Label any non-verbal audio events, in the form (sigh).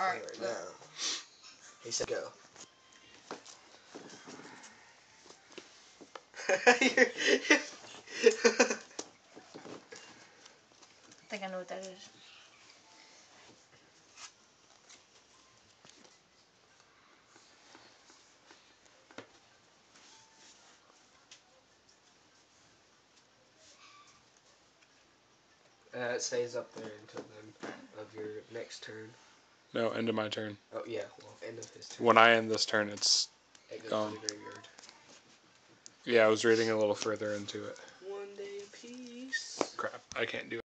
Alright, right now. He said go. I (laughs) think I know what that is. uh, it stays up there until then of your next turn. No, end of my turn. Oh yeah, well end of his turn. When I end this turn, it's it goes gone. to the graveyard. yeah. I was reading a little further into it. One day of peace. Crap, I can't do